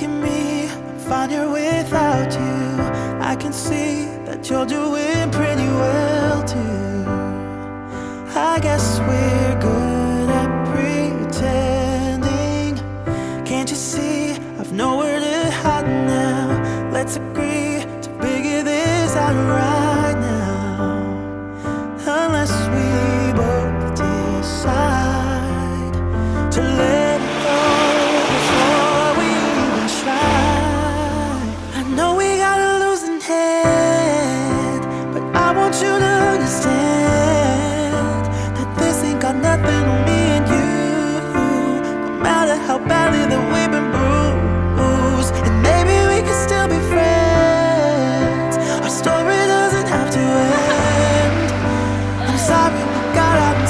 me I'm fine here without you. I can see that you're doing pretty well too. I guess we're good at pretending. Can't you see? I've nowhere to hide now. Let's agree to figure this out right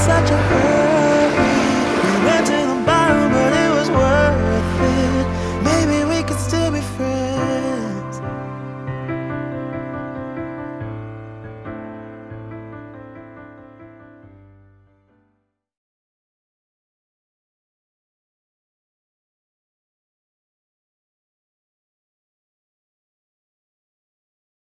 such a hurry.